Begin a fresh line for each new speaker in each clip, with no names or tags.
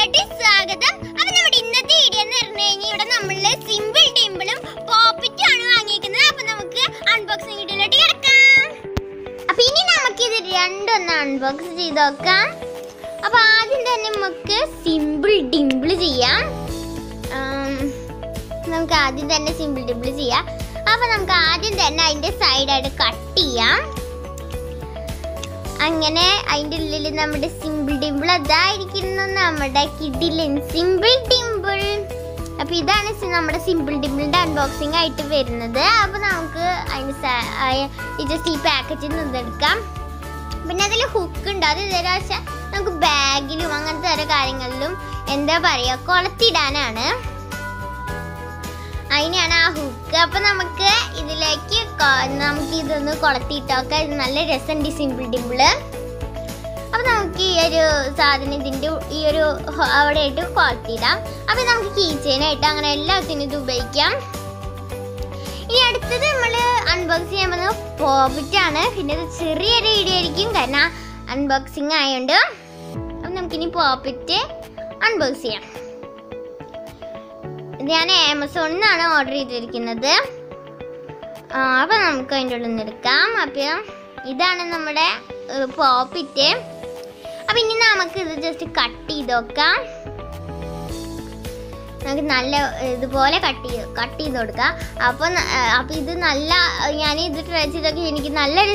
വീഡിയോയിലോട്ട് സ്വാഗതം. അപ്പൊ നമ്മുടെ ഇന്നത്തെ വീഡിയോ എന്ന് പറഞ്ഞു കഴിഞ്ഞാൽ ഇവിടെ നമ്മൾ സിമ്പിൾ ടിമ്പിളും പോപ്പിറ്റും ആണ് വാങ്ങിയിരിക്കുന്നത്. അപ്പൊ നമുക്ക് അൺബോക്സിംഗ് വീഡിയോയിലോട്ട് കിടക്കാം. അപ്പൊ ഇനി നമുക്ക് ഇത് രണ്ടൊന്ന് അൺബോക്സ് ചെയ്ത് നോക്കാം. അപ്പൊ ആദ്യം തന്നെ നമുക്ക് സിമ്പിൾ ഡിംപിൾ ചെയ്യാം. നമുക്ക് ആദ്യം തന്നെ സിമ്പിൾ ഡിംപിൾ ചെയ്യാം. അപ്പൊ നമുക്ക് ആദ്യം തന്നെ അതിന്റെ സൈഡായിട്ട് കട്ട് ചെയ്യാം. അങ്ങനെ അതിന്റെ ഉള്ളിൽ നമ്മുടെ സിമ്പിൾ ഡിമ്പിൾ അതായിരിക്കുന്നു നമ്മുടെ കിഡിലിൻ സിമ്പിൾ ഡിമ്പിൾ അപ്പൊ ഇതാണ് നമ്മുടെ സിമ്പിൾ ഡിമ്പിളിന്റെ അൺബോക്സിംഗ് ആയിട്ട് വരുന്നത്. അപ്പോൾ നമുക്ക് അതിന് ജസ്റ്റ് ഈ നിന്ന് എടുക്കാം. പിന്നെ അതിൽ ഹുക്ക് ഉണ്ട്. അത് ഇതേ നമുക്ക് ബാഗിലും അങ്ങനത്തെ ഓരോ കാര്യങ്ങളിലും എന്താ പറയുക കൊളത്തിടാനാണ്. അതിനാണ് ആ ഹുക്ക് അപ്പൊ നമുക്ക് ഇതിലേക്ക് നമുക്ക് ഇതൊന്ന് കൊളത്തിയിട്ടൊക്കെ ഇത് നല്ല രസമുണ്ട് സിമ്പിൾ ഡിമ്പിൾ അപ്പൊ നമുക്ക് ഈ ഒരു സാധനം ഇതിന്റെ ഈ ഒരു അവിടെ ആയിട്ട് കൊളത്തിയിടാം. അപ്പൊ നമുക്ക് കീ ചെയിനായിട്ട് അങ്ങനെ എല്ലാത്തിനും ഇത് ഉപയോഗിക്കാം. ഇനി അടുത്തത് നമ്മൾ അൺബോക്സ് ചെയ്യാൻ പോകുന്നത് പോപ്പിറ്റ് ആണ്. പിന്നെ ഇത് ചെറിയൊരു വീഡിയോ ആയിരിക്കും. കാരണം അൺബോക്സിങ് ആയതുകൊണ്ട് അപ്പം നമുക്കിനി പോപ്പിറ്റ് അൺബോക്സ് ചെയ്യാം. ഞാൻ ആമസോണിൽ നിന്നാണ് ഓർഡർ ചെയ്തിരിക്കുന്നത്. അപ്പം നമുക്ക് അതിന്റെ ഉള്ളിൽ നിന്ന് എടുക്കാം. അപ്പം ഇതാണ് നമ്മുടെ പോപ്പിറ്റ് അപ്പം ഇനി നമുക്ക് ഇത് ജസ്റ്റ് കട്ട് ചെയ്ത് നോക്കാം. നമുക്ക് നല്ല ഇതുപോലെ കട്ട് ചെയ്ത് കട്ട് ചെയ്ത് കൊടുക്കാം. അപ്പം അപ്പം ഇത് നല്ല ഞാൻ ഇത് ട്രൈ ചെയ്തൊക്കെ എനിക്ക് നല്ലൊരു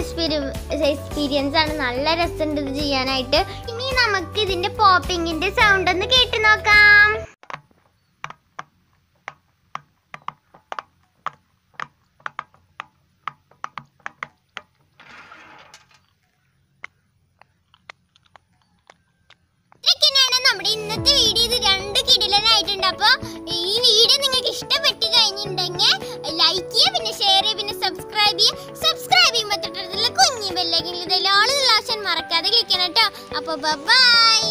എക്സ്പീരിയൻസ് ആണ്. നല്ല രസമുണ്ട് ഇത് ചെയ്യാനായിട്ട്. ഇനി നമുക്ക് ഇതിന്റെ പോപ്പിങ്ങിന്റെ സൗണ്ട് ഒന്ന് കേട്ട് നോക്കാം ഇതൊക്കെയാണ് നമ്മുടെ ഇന്നത്തെ വീഡിയോ ഇത് രണ്ട് കിടിലനായിട്ടുണ്ട്. അപ്പോൾ ഈ വീഡിയോ നിങ്ങൾക്ക് ഇഷ്ടപ്പെട്ട് കഴിഞ്ഞിട്ടുണ്ടെങ്കിൽ ലൈക്ക് ചെയ്യുക പിന്നെ ഷെയർ ചെയ്യുക പിന്നെ സബ്സ്ക്രൈബ് ചെയ്യുക. സബ്സ്ക്രൈബ് ചെയ്യുമ്പോൾ തൊട്ടടുത്തുള്ള കുഞ്ഞി ബെല്ലെങ്കിൽ ഇതെല്ലാം ആശാൻ മറക്കാതെ ക്ലിക്ക് ചെയ്യണം കേട്ടോ. അപ്പോൾ ബൈ